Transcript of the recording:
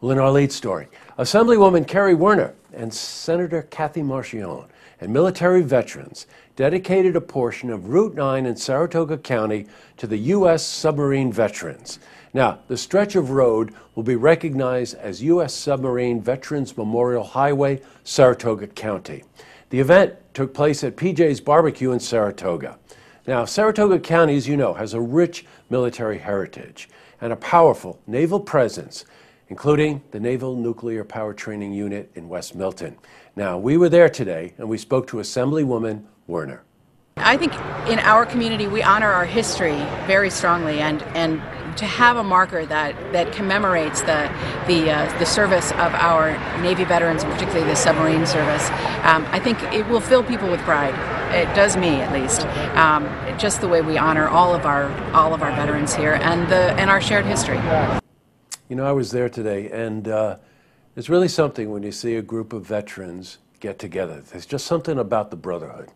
Well, in our lead story, Assemblywoman Carrie Woerner and Senator Kathy Marchione and military veterans dedicated a portion of Route 9 in Saratoga County to the U.S. submarine veterans. Now, the stretch of road will be recognized as U.S. Submarine Veterans Memorial Highway, Saratoga County. The event took place at PJ's Barbecue in Saratoga. Now, Saratoga County, as you know, has a rich military heritage and a powerful naval presence, including the Naval Nuclear Power Training Unit in West Milton. Now, we were there today and we spoke to Assemblywoman Woerner. I think in our community we honor our history very strongly, and, and to have a marker that, that commemorates the the uh, the service of our Navy veterans, particularly the submarine service, um, I think it will fill people with pride. It does me, at least. Um, just the way we honor all of our all of our veterans here, and the and our shared history. You know, I was there today, and uh, it's really something when you see a group of veterans get together. There's just something about the brotherhood.